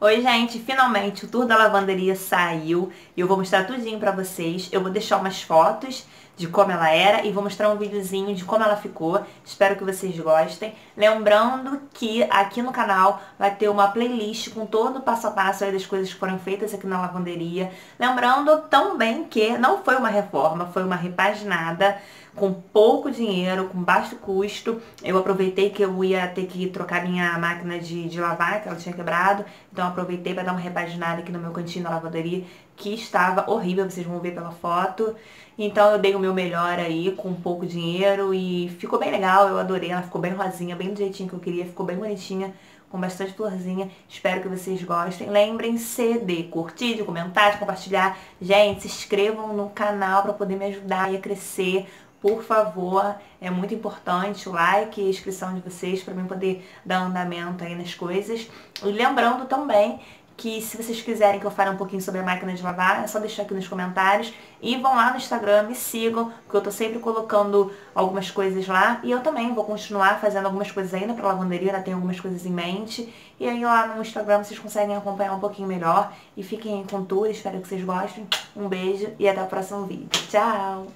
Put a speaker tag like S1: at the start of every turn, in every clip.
S1: Oi gente, finalmente o tour da lavanderia saiu e eu vou mostrar tudinho pra vocês. Eu vou deixar umas fotos de como ela era e vou mostrar um videozinho de como ela ficou. Espero que vocês gostem. Lembrando que aqui no canal vai ter uma playlist com todo o passo a passo das coisas que foram feitas aqui na lavanderia. Lembrando também que não foi uma reforma, foi uma repaginada com pouco dinheiro, com baixo custo. Eu aproveitei que eu ia ter que trocar minha máquina de, de lavar, que ela tinha quebrado. Então aproveitei para dar uma repaginada aqui no meu cantinho da lavanderia, que estava horrível, vocês vão ver pela foto. Então eu dei o meu melhor aí, com pouco dinheiro e ficou bem legal, eu adorei. Ela ficou bem rosinha, bem do jeitinho que eu queria, ficou bem bonitinha com bastante florzinha. Espero que vocês gostem. Lembrem-se de curtir, de comentar, de compartilhar. Gente, se inscrevam no canal para poder me ajudar a crescer por favor, é muito importante o like e a inscrição de vocês para mim poder dar andamento aí nas coisas. E lembrando também que se vocês quiserem que eu fale um pouquinho sobre a máquina de lavar, é só deixar aqui nos comentários. E vão lá no Instagram, me sigam, porque eu tô sempre colocando algumas coisas lá. E eu também vou continuar fazendo algumas coisas ainda pra lavanderia, ainda tenho algumas coisas em mente. E aí lá no Instagram vocês conseguem acompanhar um pouquinho melhor. E fiquem com tudo, espero que vocês gostem. Um beijo e até o próximo vídeo. Tchau!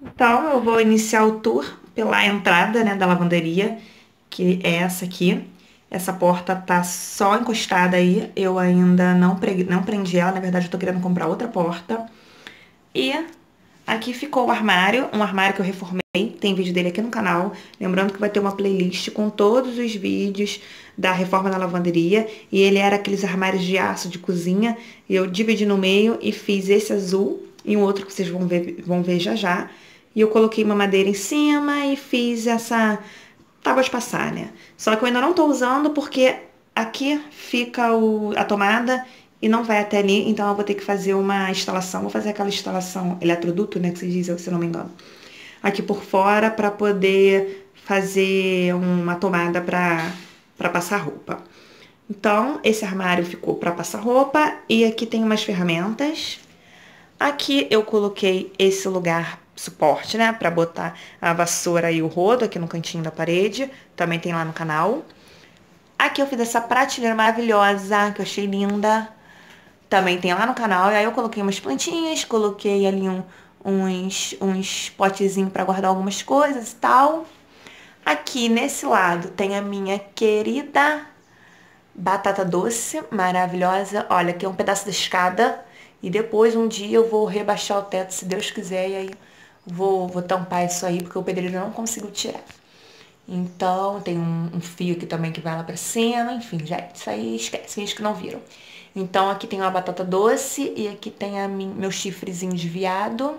S1: Então, eu vou iniciar o tour pela entrada, né, da lavanderia, que é essa aqui. Essa porta tá só encostada aí, eu ainda não, pregue, não prendi ela, na verdade eu tô querendo comprar outra porta. E aqui ficou o armário, um armário que eu reformei, tem vídeo dele aqui no canal. Lembrando que vai ter uma playlist com todos os vídeos da reforma da lavanderia. E ele era aqueles armários de aço de cozinha, e eu dividi no meio e fiz esse azul e um outro que vocês vão ver, vão ver já já. E eu coloquei uma madeira em cima e fiz essa tábua de passar, né? Só que eu ainda não tô usando porque aqui fica o, a tomada e não vai até ali, então eu vou ter que fazer uma instalação, vou fazer aquela instalação eletroduto, né, que vocês dizem, se não me engano, aqui por fora para poder fazer uma tomada para passar roupa. Então, esse armário ficou para passar roupa e aqui tem umas ferramentas. Aqui eu coloquei esse lugar suporte, né, para botar a vassoura e o rodo aqui no cantinho da parede, também tem lá no canal. Aqui eu fiz essa prateleira maravilhosa, que eu achei linda, também tem lá no canal. E aí eu coloquei umas plantinhas, coloquei ali um, uns, uns potezinhos para guardar algumas coisas e tal. Aqui nesse lado tem a minha querida batata doce, maravilhosa. Olha, aqui é um pedaço da escada. E depois um dia eu vou rebaixar o teto, se Deus quiser, e aí Vou, vou tampar isso aí porque o pedreiro não conseguiu tirar. Então, tem um, um, fio aqui também que vai lá pra cima. Enfim, já, isso aí esquece, finge que não viram. Então, aqui tem uma batata doce e aqui tem a min, meu chifrezinho de viado.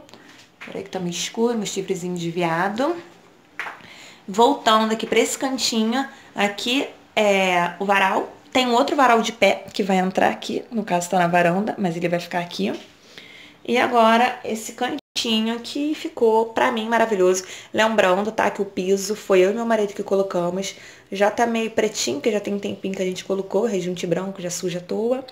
S1: Peraí que tá meio escuro, meu chifrezinho de viado. Voltando aqui pra esse cantinho, aqui é o varal. Tem um outro varal de pé que vai entrar aqui, no caso tá na varanda, mas ele vai ficar aqui. E agora, esse cantinho que ficou, pra mim, maravilhoso. Lembrando, tá, que o piso foi eu e meu marido que colocamos. Já tá meio pretinho, que já tem um tempinho que a gente colocou, rejunte branco, já suja à toa.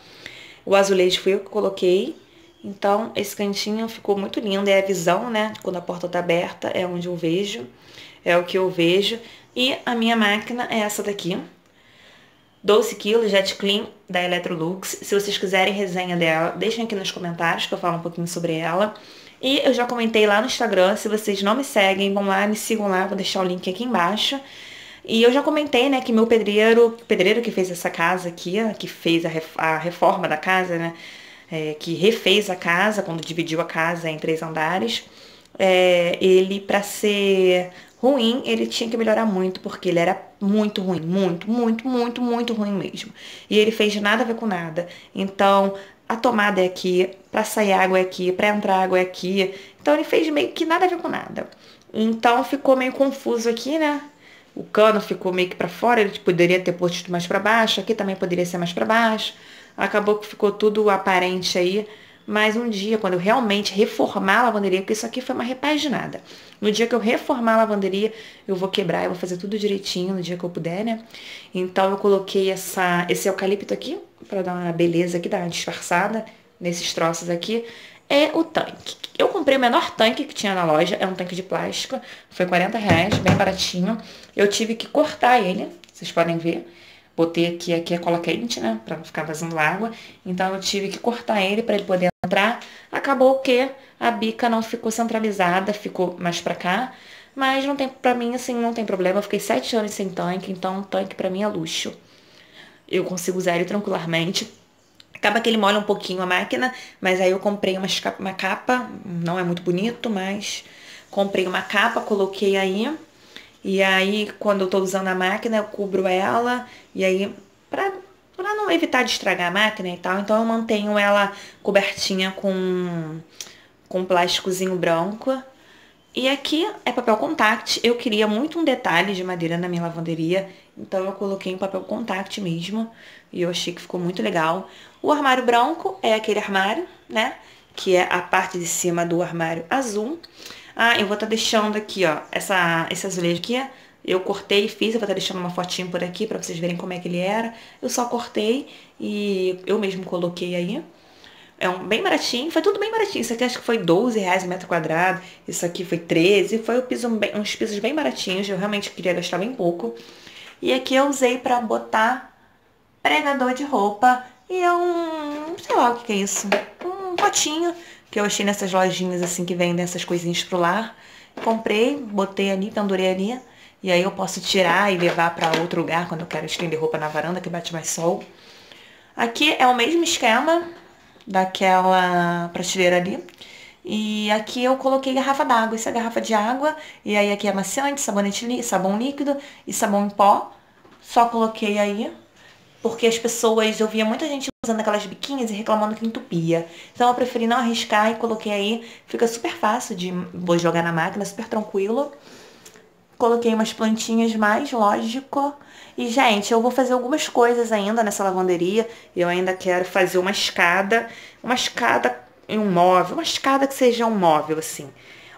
S1: O azulejo foi eu que coloquei. Então, esse cantinho ficou muito lindo. É a visão, né? Quando a porta tá aberta, é onde eu vejo. É o que eu vejo. E a minha máquina é essa daqui. 12 kg Jet Clean da Electrolux. Se vocês quiserem resenha dela, deixem aqui nos comentários que eu falo um pouquinho sobre ela. E eu já comentei lá no Instagram, se vocês não me seguem, vão lá, me sigam lá, vou deixar o link aqui embaixo. E eu já comentei, né, que meu pedreiro, pedreiro que fez essa casa aqui, que fez a reforma da casa, né, é, que refez a casa, quando dividiu a casa em três andares, é, ele, para ser ruim, ele tinha que melhorar muito, porque ele era muito ruim, muito, muito, muito, muito ruim mesmo. E ele fez nada a ver com nada. Então, a tomada é aqui, para sair água é aqui, para entrar água é aqui. Então ele fez meio que nada a ver com nada. Então ficou meio confuso aqui, né? O cano ficou meio que para fora, ele poderia ter posto mais para baixo, aqui também poderia ser mais para baixo. Acabou que ficou tudo aparente aí. Mas um dia, quando eu realmente reformar a lavanderia, porque isso aqui foi uma repaginada. No dia que eu reformar a lavanderia, eu vou quebrar, eu vou fazer tudo direitinho no dia que eu puder, né? Então eu coloquei essa, esse eucalipto aqui, para dar uma beleza aqui, dar uma disfarçada nesses troços aqui. é o tanque. Eu comprei o menor tanque que tinha na loja, é um tanque de plástico, foi 40 reais, bem baratinho. Eu tive que cortar ele, vocês podem ver. Botei aqui, aqui a cola quente, né, pra não ficar vazando água. Então eu tive que cortar ele para ele poder entrar. Acabou que a bica não ficou centralizada, ficou mais pra cá. Mas não tem, pra mim, assim, não tem problema. Eu fiquei sete anos sem tanque, então tanque pra mim é luxo. Eu consigo usar ele tranquilamente. Acaba que ele molha um pouquinho a máquina, mas aí eu comprei uma uma capa não é muito bonito, mas comprei uma capa, coloquei aí. E aí, quando eu tô usando a máquina, eu cubro ela. E aí, pra, pra não evitar de estragar a máquina e tal, então eu mantenho ela cobertinha com, com plásticozinho branco. E aqui é papel contact. Eu queria muito um detalhe de madeira na minha lavanderia, então eu coloquei um papel contact mesmo. E eu achei que ficou muito legal. O armário branco é aquele armário, né? Que é a parte de cima do armário azul. Ah, eu vou estar tá deixando aqui, ó, essa, esse azulejo aqui. Eu cortei e fiz, eu vou estar tá deixando uma fotinho por aqui para vocês verem como é que ele era. Eu só cortei e eu mesmo coloquei aí. É um bem baratinho, foi tudo bem baratinho. Isso aqui acho que foi 12 reais o metro quadrado. Isso aqui foi 13. Foi o piso bem, uns pisos bem baratinhos. Eu realmente queria gastar bem pouco. E aqui eu usei pra botar pregador de roupa. E é um, sei lá o que, que é isso. Um potinho que eu achei nessas lojinhas assim que vendem essas coisinhas pro lar. Comprei, botei ali, pendurei ali. E aí eu posso tirar e levar para outro lugar quando eu quero estender roupa na varanda que bate mais sol. Aqui é o mesmo esquema, daquela prateleira ali. E aqui eu coloquei garrafa d'água, essa é garrafa de água, e aí aqui é amaciante, sabonete, sabão líquido e sabão em pó. Só coloquei aí, porque as pessoas, eu via muita gente usando aquelas biquinhas e reclamando que entupia. Então eu preferi não arriscar e coloquei aí, fica super fácil de vou jogar na máquina, super tranquilo. Coloquei umas plantinhas mais, lógico. E, gente, eu vou fazer algumas coisas ainda nessa lavanderia. Eu ainda quero fazer uma escada. Uma escada em um móvel. Uma escada que seja um móvel, assim.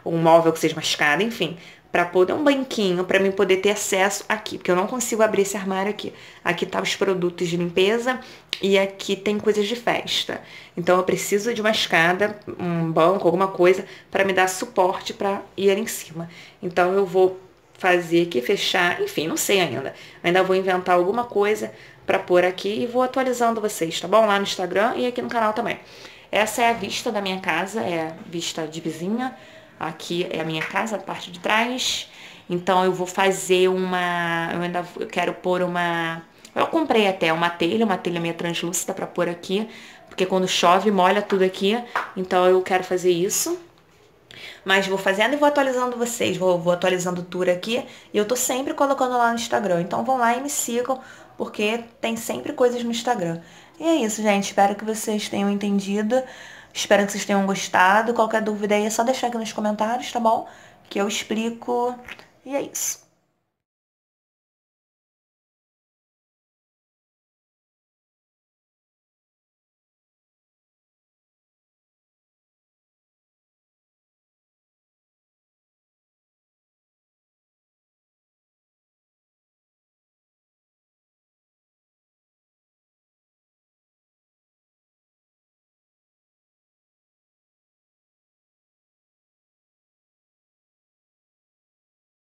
S1: Um móvel que seja uma escada, enfim. Pra poder um banquinho, pra mim poder ter acesso aqui. Porque eu não consigo abrir esse armário aqui. Aqui tá os produtos de limpeza e aqui tem coisas de festa. Então eu preciso de uma escada, um banco, alguma coisa para me dar suporte para ir em cima. Então eu vou fazer aqui, fechar, enfim, não sei ainda. Ainda vou inventar alguma coisa para pôr aqui e vou atualizando vocês, tá bom? Lá no Instagram e aqui no canal também. Essa é a vista da minha casa, é a vista de vizinha. Aqui é a minha casa, a parte de trás. Então eu vou fazer uma, eu ainda eu quero pôr uma, eu comprei até uma telha, uma telha meio translúcida para pôr aqui, porque quando chove molha tudo aqui. Então eu quero fazer isso. Mas vou fazendo e vou atualizando vocês, vou, vou atualizando o tour aqui. E eu tô sempre colocando lá no Instagram. Então vão lá e me sigam, porque tem sempre coisas no Instagram. E é isso, gente. Espero que vocês tenham entendido. Espero que vocês tenham gostado. Qualquer dúvida aí é só deixar aqui nos comentários, tá bom? Que eu explico. E é isso.